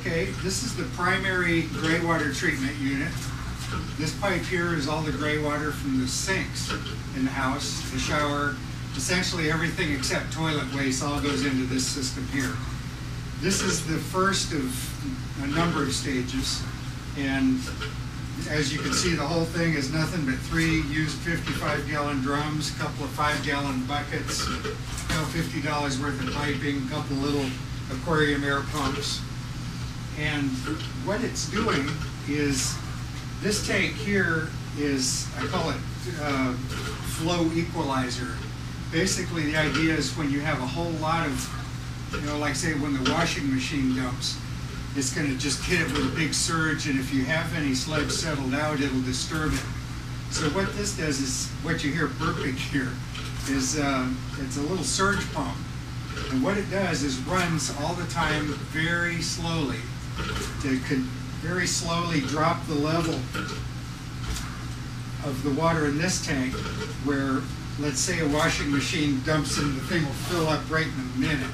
Okay, this is the primary gray water treatment unit. This pipe here is all the gray water from the sinks in the house, the shower, essentially everything except toilet waste all goes into this system here. This is the first of a number of stages, and as you can see, the whole thing is nothing but three used 55 gallon drums, a couple of five gallon buckets, you know, $50 worth of piping, a couple little aquarium air pumps. And what it's doing is, this tank here is, I call it uh, flow equalizer. Basically, the idea is when you have a whole lot of, you know, like say when the washing machine dumps, it's going to just hit it with a big surge, and if you have any sludge settled out, it'll disturb it. So what this does is, what you hear burping here, is uh, it's a little surge pump. And what it does is runs all the time very slowly to very slowly drop the level of the water in this tank where, let's say a washing machine dumps and the thing will fill up right in a minute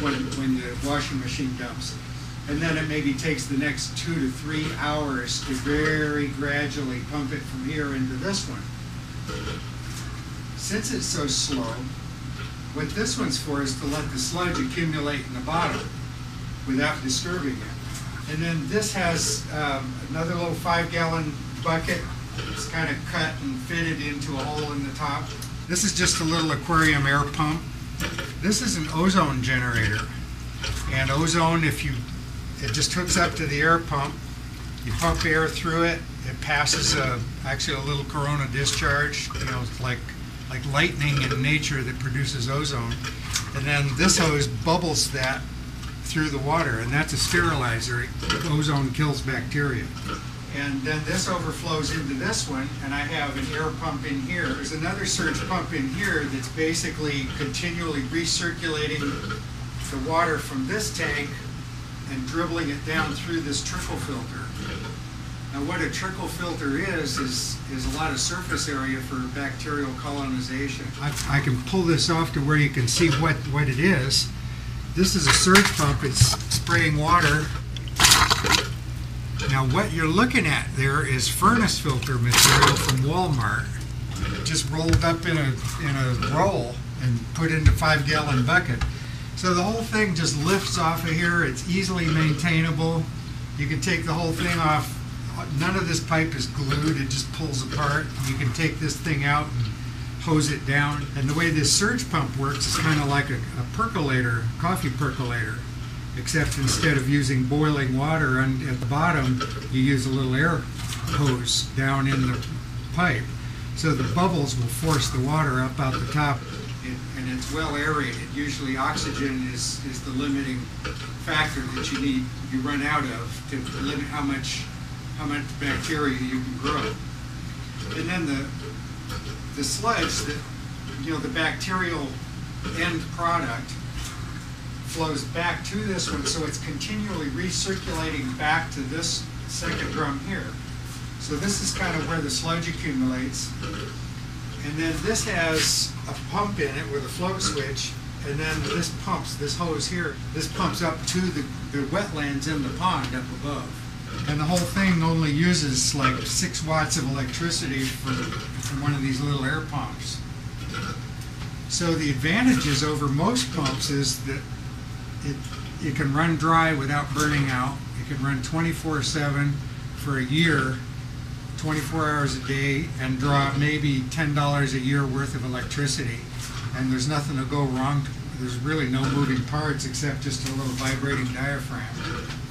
when, when the washing machine dumps. And then it maybe takes the next two to three hours to very gradually pump it from here into this one. Since it's so slow, what this one's for is to let the sludge accumulate in the bottom without disturbing it. And then this has um, another little five gallon bucket. It's kind of cut and fitted into a hole in the top. This is just a little aquarium air pump. This is an ozone generator. And ozone, if you, it just hooks up to the air pump. You pump air through it. It passes a, actually a little corona discharge, you know, like, like lightning in nature that produces ozone. And then this hose bubbles that through the water, and that's a sterilizer. Ozone kills bacteria. And then this overflows into this one, and I have an air pump in here. There's another surge pump in here that's basically continually recirculating the water from this tank and dribbling it down through this trickle filter. Now, what a trickle filter is, is, is a lot of surface area for bacterial colonization. I, I can pull this off to where you can see what, what it is. This is a surge pump, it's spraying water. Now, what you're looking at there is furnace filter material from Walmart, just rolled up in a, in a roll and put into five gallon bucket. So the whole thing just lifts off of here, it's easily maintainable. You can take the whole thing off, none of this pipe is glued, it just pulls apart. You can take this thing out and hose it down. And the way this surge pump works is kind of like a, a percolator, coffee percolator, except instead of using boiling water on, at the bottom, you use a little air hose down in the pipe. So the bubbles will force the water up out the top. It, and it's well aerated. Usually oxygen is, is the limiting factor that you need, you run out of to limit how much, how much bacteria you can grow. And then the, the sludge, that, you know, the bacterial end product flows back to this one, so it's continually recirculating back to this second drum here. So this is kind of where the sludge accumulates. And then this has a pump in it with a float switch, and then this pumps, this hose here, this pumps up to the, the wetlands in the pond up above. And the whole thing only uses like six watts of electricity for, one of these little air pumps. So the advantages over most pumps is that it, it can run dry without burning out. It can run 24/7 for a year, 24 hours a day, and draw maybe $10 a year worth of electricity. And there's nothing to go wrong. There's really no moving parts except just a little vibrating diaphragm.